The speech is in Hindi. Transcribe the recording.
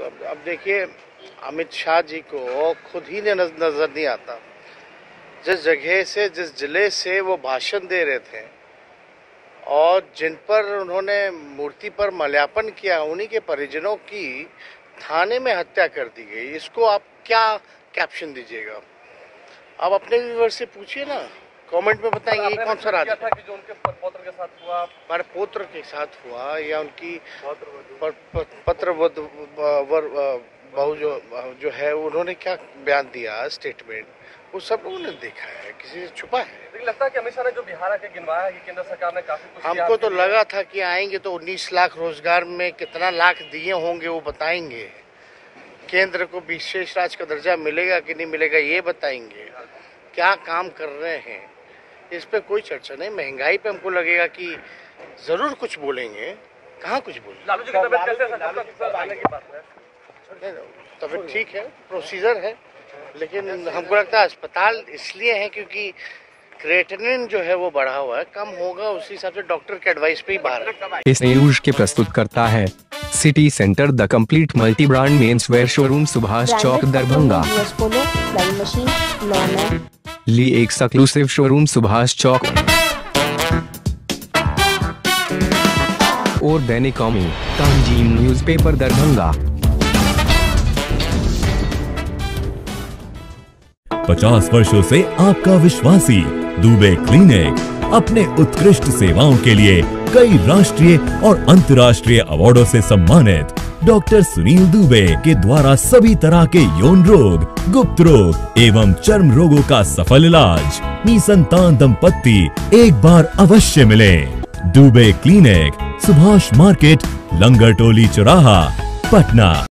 अब अब देखिए, अमित शाह जी को खुद ही ने नज़र नहीं आता। जिस जगह से, जिस ज़िले से वो भाषण दे रहे थे, और जिन पर उन्होंने मूर्ति पर मल्यापन किया, उन्हीं के परिजनों की थाने में हत्या कर दी गई। इसको आप क्या कैप्शन दीजिएगा? आप अपने व्यूवर से पूछिए ना। कमेंट में बताएँगे कौन सा राज्य था कि जो उनके पौत्र के साथ हुआ? हमारे पुत्र के साथ हुआ या उनकी पत्र बहू जो जो है उन्होंने क्या बयान दिया स्टेटमेंट वो सब लोगों ने देखा है किसी से छुपा है। लेकिन लगता है कि अमित शाह ने जो बिहार आके गिनवाया कि केंद्र सरकार ने काफ़ी कुछ हमको तो लगा था कि आएँगे तो 19 लाख रोज़गार में कितना लाख दिए होंगे वो बताएँगे। केंद्र को विशेष राज्य का दर्जा मिलेगा कि नहीं मिलेगा ये बताएँगे। क्या काम कर रहे हैं? इस पर कोई चर्चा नहीं महँगाई पे हमको लगेगा कि ज़रूर कुछ बोलेंगे। कहाँ कुछ बोलेंगे? लालू जी की तबियत है? है। ठीक है प्रोसीजर है लेकिन हमको लगता है अस्पताल इसलिए है क्योंकि क्रेटनिन जो है वो बढ़ा हुआ है कम होगा उसी हिसाब से डॉक्टर के एडवाइस पे ही बाहर इस न्यूज़ के प्रस्तुत करता है city centre the complete multi brand men's wear showroom Subhash Chowk Darbhanga. ली एक सक्लूसिव शोरूम सुभाष चौक। और दैनिक कॉमी तांजीम न्यूज़पेपर दरभंगा। पचास वर्षों से आपका विश्वासी दुबे क्लिनिक, अपने उत्कृष्ट सेवाओं के लिए कई राष्ट्रीय और अंतर्राष्ट्रीय अवार्डों से सम्मानित। डॉक्टर सुनील दुबे के द्वारा सभी तरह के यौन रोग, गुप्त रोग एवं चर्म रोगों का सफल इलाज निसंतान दंपत्ति एक बार अवश्य मिले। दुबे क्लिनिक, सुभाष मार्केट, लंगर टोली चौराहा, पटना।